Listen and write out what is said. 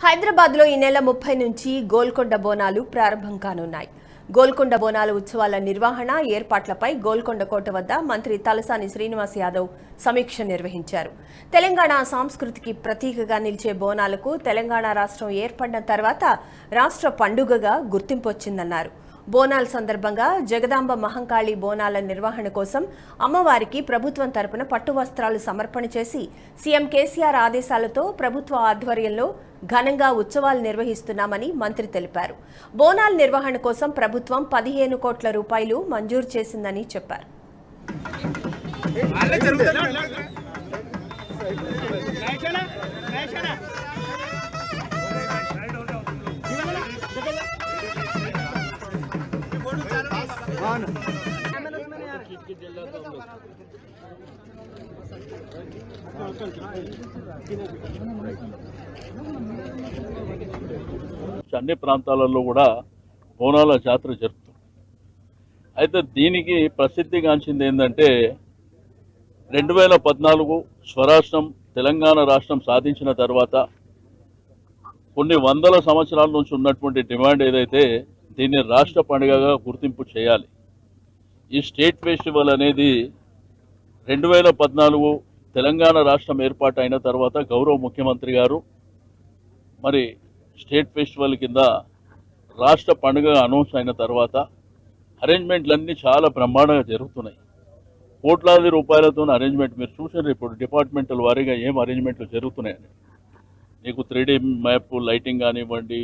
హైదరాబాద్లో ఈ నెల ముప్పై నుంచి గోల్కొండ బోనాలు ప్రారంభం కానున్నాయి. గోల్కొండ బోనాల ఉత్సవాల నిర్వహణ ఏర్పాట్లపై గోల్కొండ కోట వద్ద మంత్రి తలసాని శ్రీనివాస్ యాదవ్ సమీక్ష నిర్వహించారు. తెలంగాణ సంస్కృతికి ప్రతీకగా నిలిచే బోనాలకు తెలంగాణ రాష్ట్రం ఏర్పడిన తర్వాత రాష్ట్ర పండుగగా గుర్తింపు వచ్చిందన్నారు. బోనాల సందర్భంగా జగదాంబ మహంకాళి బోనాల నిర్వహణ కోసం అమ్మవారికి ప్రభుత్వం తరపున పట్టు వస్త్రాలు సమర్పణ చేసి సీఎం కేసీఆర్ ఆదేశాలతో ప్రభుత్వ ఆధ్వర్యంలో ఘనంగా ఉత్సవాలు నిర్వహిస్తున్నామని మంత్రి తెలిపారు. బోనాల నిర్వహణ కోసం ప్రభుత్వం పదిహేను కోట్ల రూపాయలు మంజూరు చేసిందని చెప్పారు. అన్ని ప్రాంతాలలో కూడా బోనాల జాతర జరుపుతాం. అయితే దీనికి ప్రసిద్ధిగాంచింది ఏంటంటే రెండు వేల పద్నాలుగు స్వరాష్ట్రం తెలంగాణ రాష్ట్రం సాధించిన తర్వాత కొన్ని వందల సంవత్సరాల నుంచి ఉన్నటువంటి డిమాండ్ ఏదైతే దీన్ని రాష్ట్ర పండుగగా గుర్తింపు చేయాలి. ఈ స్టేట్ ఫెస్టివల్ అనేది రెండు వేల పద్నాలుగు తెలంగాణ రాష్ట్రం ఏర్పాటు అయిన తర్వాత గౌరవ ముఖ్యమంత్రి గారు మరి స్టేట్ ఫెస్టివల్ కింద రాష్ట్ర పండుగ అనౌన్స్ అయిన తర్వాత అరేంజ్మెంట్లన్నీ చాలా బ్రహ్మాండంగా జరుగుతున్నాయి. కోట్లాది రూపాయలతో అరేంజ్మెంట్ మీరు చూసారు ఇప్పుడు డిపార్ట్మెంటల్ వారీగా ఏం అరేంజ్మెంట్లు జరుగుతున్నాయని. నీకు త్రీ మ్యాప్ లైటింగ్ కానివ్వండి